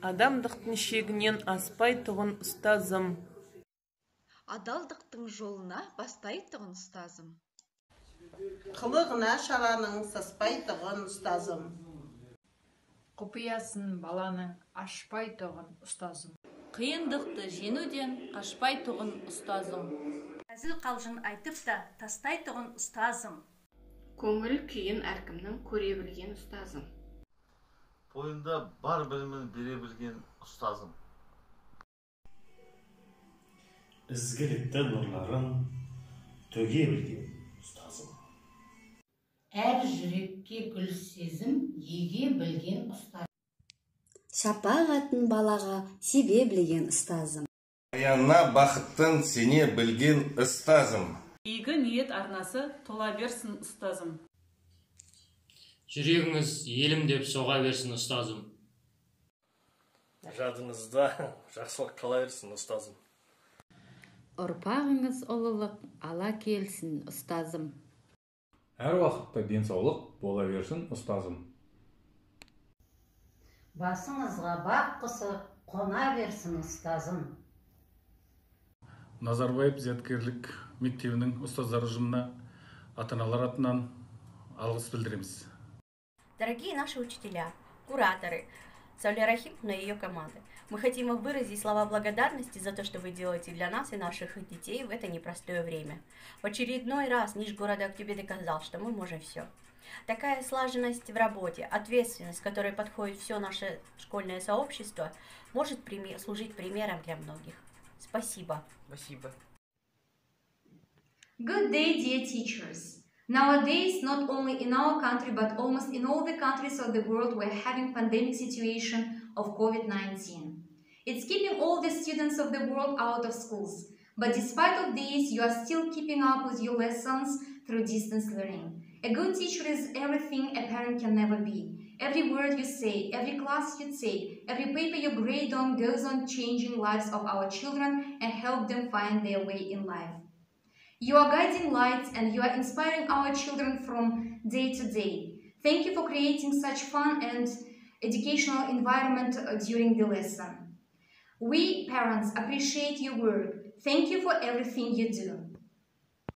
адамдықтың шегінен аспайтұғын ұстазым. Адалдықтың жолына бастайтұғын ұстазым. Қылығына шараның саспайтұғын ұстазым. Құпиясын баланың ашпайтұғын ұстазым. Қиындықты жеңуден қашпайтұғын ұстазым. Әзіл қалжың айтып та тастайтұғын ұстазым. Көңіл күйін әркімнің көре білген ұстазым. Бойында бар білімін бере білген ұстазым ізгілікті нұрларын төге білген ұстазым әр жүрекке гүл сезім еге білген ұстаз шапағатын балаға себе білген ұстазым аянына бақыттың сене білген ұстазым игі ниет арнасы тола берсін ұстазым жүрегіңіз елім деп соға берсін ұстазым. Жадыңызда жақсылық қала берсін ұстазым. Ұрпағыңыз ұлылық ала келсін ұстазым. Әр уақытта денсаулық бола берсін ұстазым. Басыңызға бақ құсы қона берсін ұстазым. Назарбаев зияткерлік мектебінің ұстаздар ұжымына ата аналар атынан алғыс білдіреміз. Дорогие наши учителя, кураторы, Сауля Рахимовна и ее команда, мы хотим выразить слова благодарности за то, что вы делаете для нас и наших детей в это непростое время. В очередной раз Ниж города Актюбе доказал, что мы можем все. Такая слаженность в работе, ответственность, которой подходит все наше школьное сообщество, может служить примером для многих. Спасибо. Спасибо. Good day, dear teachers. Nowadays, not only in our country, but almost in all the countries of the world, we're having pandemic situation of COVID-19. It's keeping all the students of the world out of schools. But despite of this, you are still keeping up with your lessons through distance learning. A good teacher is everything a parent can never be. Every word you say, every class you take, every paper you grade on goes on changing lives of our children and help them find their way in life. You are guiding lights and you are inspiring our children from day to day. Thank you for creating such fun and educational environment uh, during the lesson. We, parents, appreciate your work. Thank you for everything you do.